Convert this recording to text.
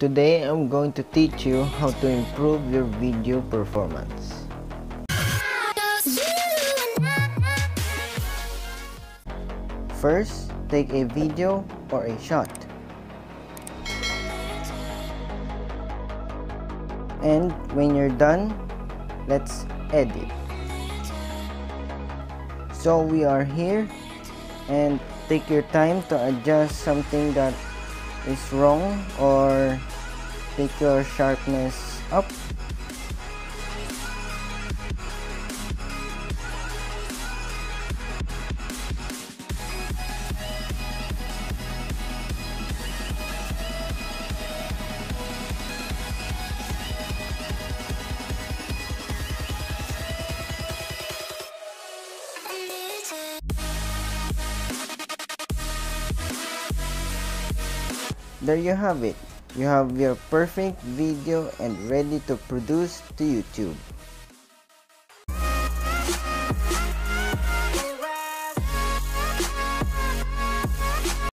Today I'm going to teach you how to improve your video performance. First, take a video or a shot. And when you're done, let's edit. So we are here and take your time to adjust something that is wrong or take your sharpness up There you have it. You have your perfect video and ready to produce to YouTube.